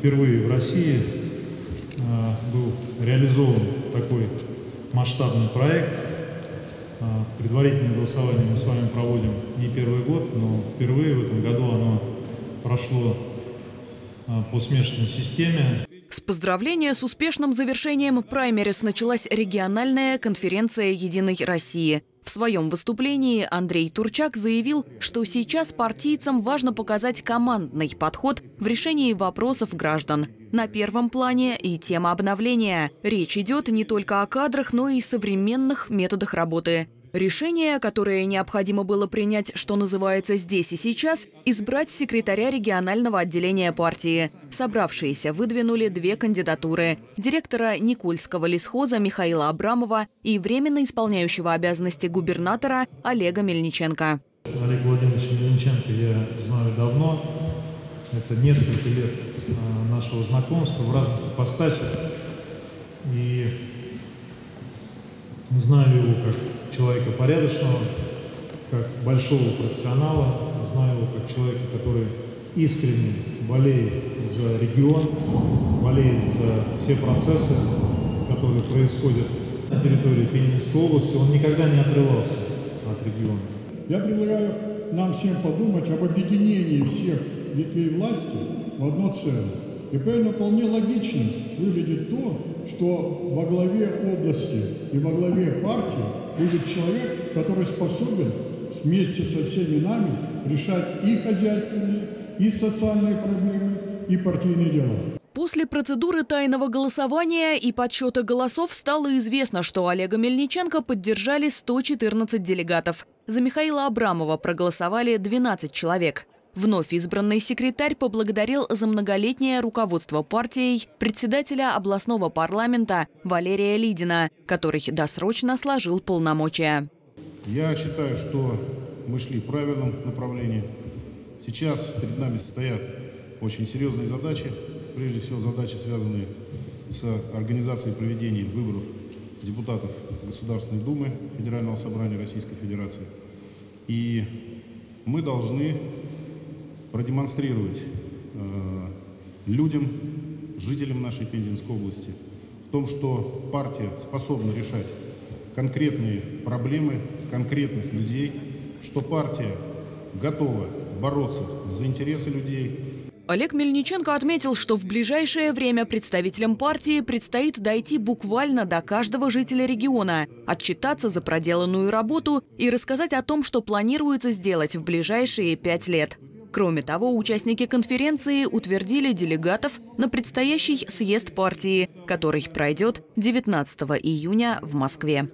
впервые в России был реализован такой масштабный проект. Предварительное голосование мы с вами проводим не первый год, но впервые в этом году оно прошло по смешанной системе. С поздравления с успешным завершением праймерис началась региональная конференция «Единой России». В своем выступлении Андрей Турчак заявил, что сейчас партийцам важно показать командный подход в решении вопросов граждан. На первом плане и тема обновления. Речь идет не только о кадрах, но и современных методах работы. Решение, которое необходимо было принять, что называется здесь и сейчас, избрать секретаря регионального отделения партии. Собравшиеся выдвинули две кандидатуры – директора Никольского лесхоза Михаила Абрамова и временно исполняющего обязанности губернатора Олега Мельниченко. Олег Владимирович Мельниченко я знаю давно. Это несколько лет а, нашего знакомства в разных ипостасях. И знаю его как человека порядочного, как большого профессионала, знаю его как человека, который искренне болеет за регион, болеет за все процессы, которые происходят на территории Пензенской области. Он никогда не отрывался от региона. Я предлагаю нам всем подумать об объединении всех ветвей власти в одно целое. И поэтому вполне логично выглядит то, что во главе области и во главе партии будет человек, который способен вместе со всеми нами решать и хозяйственные, и социальные проблемы, и партийные дела. После процедуры тайного голосования и подсчета голосов стало известно, что Олега Мельниченко поддержали 114 делегатов. За Михаила Абрамова проголосовали 12 человек. Вновь избранный секретарь поблагодарил за многолетнее руководство партией председателя областного парламента Валерия Лидина, который досрочно сложил полномочия. Я считаю, что мы шли в правильном направлении. Сейчас перед нами стоят очень серьезные задачи. Прежде всего задачи, связанные с организацией проведения выборов депутатов Государственной Думы Федерального собрания Российской Федерации. И мы должны продемонстрировать э, людям, жителям нашей Пензенской области, в том, что партия способна решать конкретные проблемы конкретных людей, что партия готова бороться за интересы людей. Олег Мельниченко отметил, что в ближайшее время представителям партии предстоит дойти буквально до каждого жителя региона, отчитаться за проделанную работу и рассказать о том, что планируется сделать в ближайшие пять лет. Кроме того, участники конференции утвердили делегатов на предстоящий съезд партии, который пройдет 19 июня в Москве.